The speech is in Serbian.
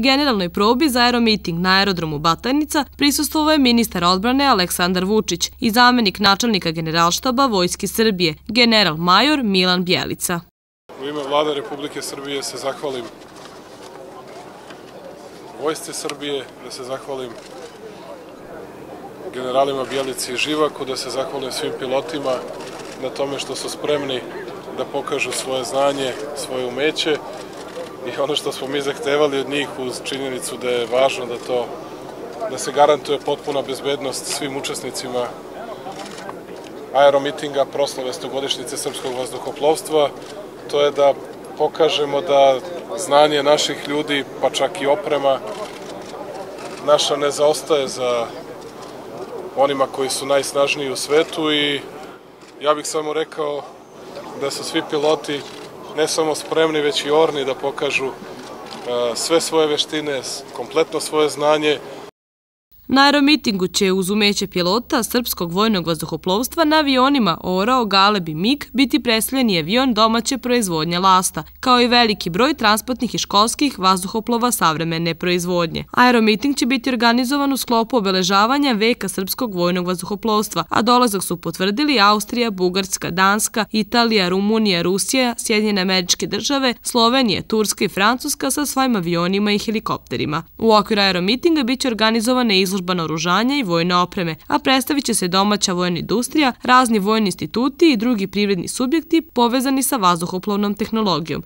Generalnoj probi za aeromiting na aerodromu Batajnica prisustovao je ministar odbrane Aleksandar Vučić i zamenik načelnika generalštaba Vojske Srbije, general major Milan Bjelica. U ime vlade Republike Srbije se zahvalim Vojsce Srbije, da se zahvalim generalima Bjelici i Živaku, da se zahvalim svim pilotima na tome što su spremni da pokažu svoje znanje, svoje umeće i ono što smo mi zahtevali od njih uz činjenicu da je važno da to da se garantuje potpuna bezbednost svim učesnicima aeromitinga proslave stogodišnjice srpskog vazduhoplovstva, to je da pokažemo da znanje naših ljudi, pa čak i oprema, naša ne zaostaje za onima koji su najsnažniji u svetu i ja bih samo rekao da su svi piloti ne samo spremni, već i orni da pokažu e, sve svoje veštine, kompletno svoje znanje, Na aeromitingu će uz umeće pilota Srpskog vojnog vazduhoplovstva na avionima Orao, Galeb i MiG biti presljeni avion domaće proizvodnje lasta, kao i veliki broj transportnih i školskih vazduhoplova savremene proizvodnje. Aeromiting će biti organizovan u sklopu obeležavanja veka Srpskog vojnog vazduhoplovstva, a dolazak su potvrdili Austrija, Bugarska, Danska, Italija, Rumunija, Rusija, Sjedinjene američke države, Slovenija, Turska i Francuska sa svojim avionima i helikopterima. U okviru aeromitinga biće organizovane izložbe služba naoružanja i vojne opreme, a predstavit će se domaća vojna industrija, razni vojni instituti i drugi privredni subjekti povezani sa vazduhoplovnom tehnologijom.